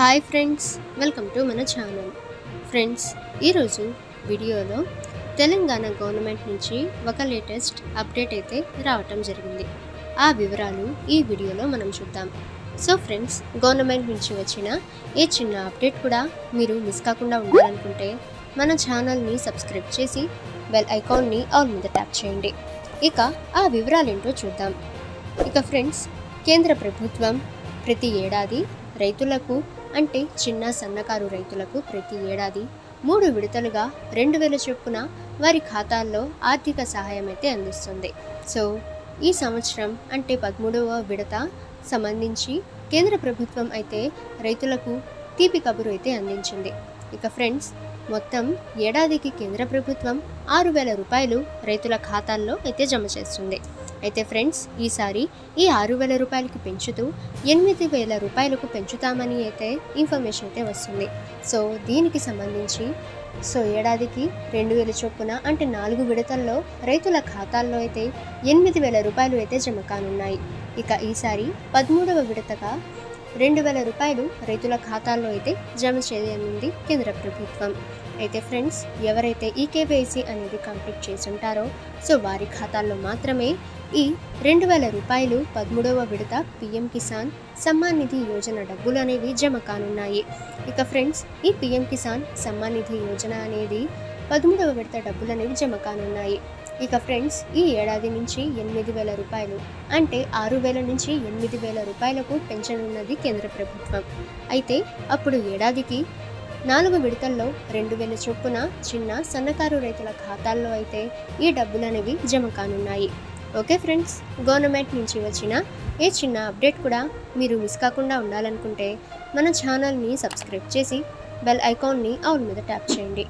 Hi friends welcome to మన channel friends ఈరోజు వీడియోలో తెలంగాణ గవర్నమెంట్ నుంచి ఒక లేటెస్ట్ అప్డేట్ అయితే రావటం జరిగింది. ఆ వివరాలు ఈ వీడియోలో మనం చూద్దాం. సో ఫ్రెండ్స్ గవర్నమెంట్ నుంచి వచ్చిన ఏ చిన్న అప్డేట్ కూడా మీరు మిస్ కాకుండా ఉండాలనుకుంటే మన ఛానల్ని సబ్స్క్రైబ్ చేసి బెల్ ఐకాన్ని ఆల్ మీద ట్యాప్ చేయండి. ఇక ఆ వివరాలు ఏంటో చూద్దాం. ఇక ఫ్రెండ్స్ కేంద్ర ప్రభుత్వం ప్రతి ఏడాది రైతులకు అంటే చిన్న సన్నకారు రైతులకు ప్రతి ఏడాది మూడు విడతలుగా రెండు వేల చొప్పున వారి ఖాతాల్లో ఆర్థిక సహాయం అయితే అందిస్తుంది. సో ఈ సంవత్సరం అంటే పదమూడవ విడత సంబంధించి కేంద్ర ప్రభుత్వం అయితే రైతులకు తీపి కబురు అయితే అందించింది. ఇక ఫ్రెండ్స్ మొత్తం ఏడాదికి కేంద్ర ప్రభుత్వం ఆరు వేల రూపాయలు రైతుల ఖాతాల్లో అయితే జమ చేస్తుంది. అయితే ఫ్రెండ్స్ ఈసారి ఈ ఆరు వేల రూపాయలకి పెంచుతూ ఎనిమిది వేల రూపాయలకు పెంచుతామని అయితే ఇన్ఫర్మేషన్ అయితే వస్తుంది. సో దీనికి సంబంధించి సో ఏడాదికి రెండు వేల చొప్పున అంటే నాలుగు విడతల్లో రైతుల ఖాతాల్లో అయితే ఎనిమిది వేల రూపాయలు అయితే జమ కానున్నాయి. ఇక ఈసారి పదమూడవ విడతగా రెండు వేల రూపాయలు రైతుల ఖాతాల్లో అయితే జమ చేయనుంది కేంద్ర ప్రభుత్వం. అయితే ఫ్రెండ్స్ ఎవరైతే ఈ కేవైసీ అనేది కంప్లీట్ చేసి ఉంటారో సో వారి ఖాతాల్లో మాత్రమే ఈ రెండు వేల రూపాయలు పదమూడవ విడత పిఎం కిసాన్ సమ్మాన్ నిధి యోజన డబ్బులు అనేవి జమ కానున్నాయి. ఇక ఫ్రెండ్స్ ఈ పిఎం కిసాన్ సమ్మాన్ నిధి యోజన అనేది పదమూడవ విడత డబ్బులు అనేవి జమ కానున్నాయి. ఇక ఫ్రెండ్స్ ఈ ఏడాది నుంచి ఎనిమిది వేల రూపాయలు అంటే ఆరు వేల నుంచి ఎనిమిది వేల రూపాయలకు పెంచనున్నది కేంద్ర ప్రభుత్వం. అయితే అప్పుడు ఏడాదికి నాలుగు విడతల్లో రెండు వేల చొప్పున చిన్న సన్నకారు రైతుల ఖాతాల్లో అయితే ఈ డబ్బులు అనేవి జమ కానున్నాయి. ఓకే ఫ్రెండ్స్ గవర్నమెంట్ నుంచి వచ్చిన ఏ చిన్న అప్డేట్ కూడా మీరు మిస్ కాకుండా ఉండాలనుకుంటే మన ఛానల్ని సబ్స్క్రైబ్ చేసి బెల్ ఐకాన్ని ఆల్ మీద ట్యాప్ చేయండి.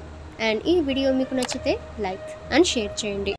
అండ్ ఈ వీడియో మీకు నచ్చితే లైక్ అండ్ షేర్ చేయండి.